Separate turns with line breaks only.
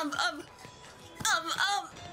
um, um, um, um.